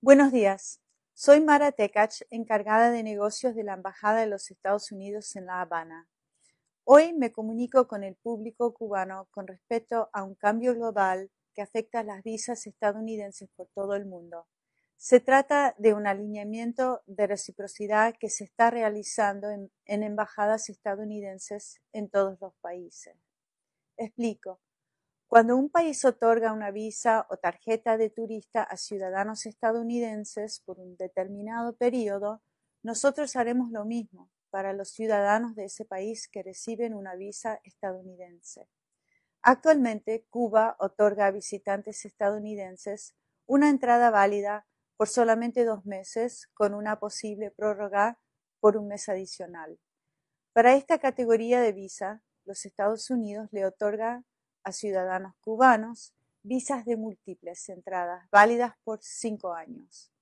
Buenos días. Soy Mara Tekach, encargada de negocios de la Embajada de los Estados Unidos en La Habana. Hoy me comunico con el público cubano con respecto a un cambio global que afecta a las visas estadounidenses por todo el mundo. Se trata de un alineamiento de reciprocidad que se está realizando en, en embajadas estadounidenses en todos los países. Explico. Cuando un país otorga una visa o tarjeta de turista a ciudadanos estadounidenses por un determinado periodo, nosotros haremos lo mismo para los ciudadanos de ese país que reciben una visa estadounidense. Actualmente, Cuba otorga a visitantes estadounidenses una entrada válida por solamente dos meses, con una posible prórroga por un mes adicional. Para esta categoría de visa, los Estados Unidos le otorga a ciudadanos cubanos visas de múltiples entradas válidas por cinco años.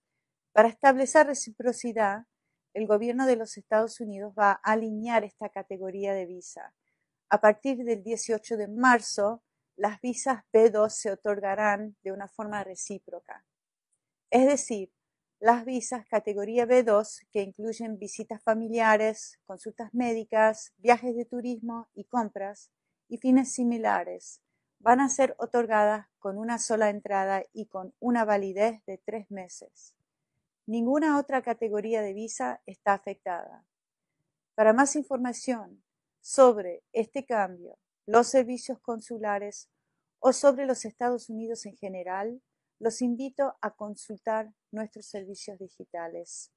Para establecer reciprocidad, el gobierno de los Estados Unidos va a alinear esta categoría de visa. A partir del 18 de marzo, las visas B2 se otorgarán de una forma recíproca. Es decir, las visas categoría B2, que incluyen visitas familiares, consultas médicas, viajes de turismo y compras, y fines similares van a ser otorgadas con una sola entrada y con una validez de tres meses. Ninguna otra categoría de visa está afectada. Para más información sobre este cambio, los servicios consulares o sobre los Estados Unidos en general, los invito a consultar nuestros servicios digitales.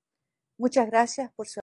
Muchas gracias por su